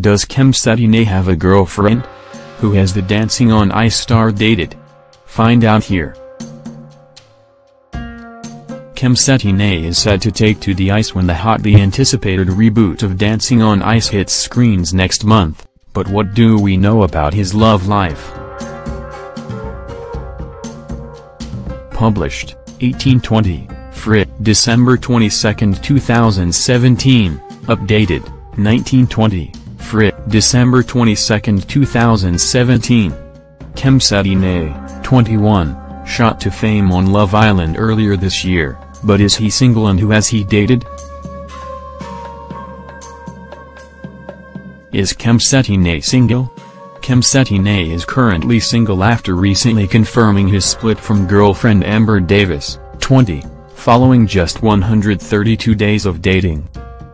Does Kem Cetinay have a girlfriend? Who has the Dancing on Ice star dated? Find out here. Kem Cetinay is set to take to the ice when the hotly anticipated reboot of Dancing on Ice hits screens next month, but what do we know about his love life? Published, 1820, Frit. December 22, 2017, updated, 1920, Frit. December 22, 2017. Kem Cetinay, 21, shot to fame on Love Island earlier this year. But is he single and who has he dated? Is Kem Cetinay single? Kem Cetinay is currently single after recently confirming his split from girlfriend Amber Davis, 20, following just 132 days of dating.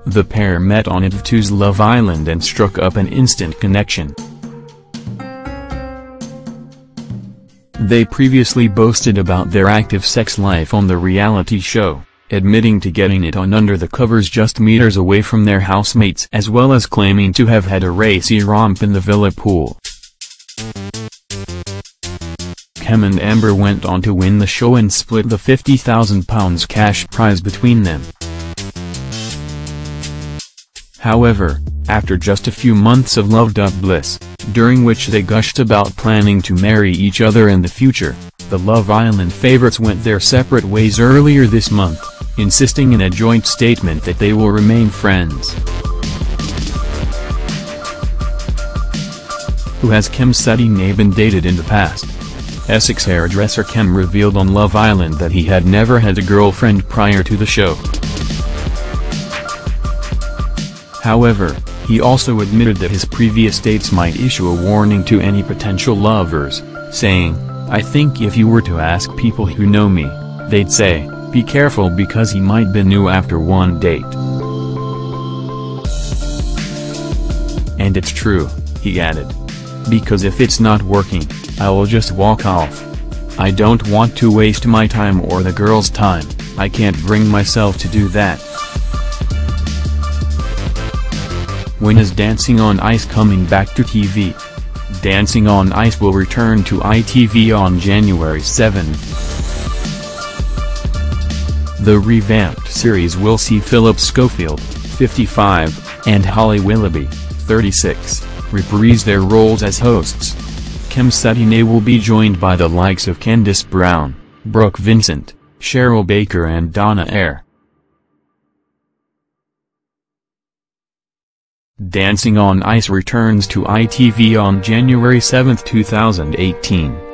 The pair met on ITV2's Love Island and struck up an instant connection. They previously boasted about their active sex life on the reality show, admitting to getting it on under the covers just meters away from their housemates as well as claiming to have had a racy romp in the villa pool. Kem and Amber went on to win the show and split the £50,000 cash prize between them. However, after just a few months of loved-up bliss, during which they gushed about planning to marry each other in the future, the Love Island favorites went their separate ways earlier this month, insisting in a joint statement that they will remain friends. Who has Kem Cetinay been dated in the past? Essex hairdresser Kem revealed on Love Island that he had never had a girlfriend prior to the show. However, he also admitted that his previous dates might issue a warning to any potential lovers, saying, I think if you were to ask people who know me, they'd say, be careful because he might be new after one date. And it's true, he added. Because if it's not working, I will just walk off. I don't want to waste my time or the girl's time, I can't bring myself to do that. When is Dancing on Ice coming back to TV? Dancing on Ice will return to ITV on January 7. The revamped series will see Philip Schofield, 55, and Holly Willoughby, 36, reprise their roles as hosts. Kem Cetinay will be joined by the likes of Candice Brown, Brooke Vincent, Cheryl Baker and Donna Air. Dancing on Ice returns to ITV on January 7, 2018.